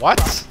What?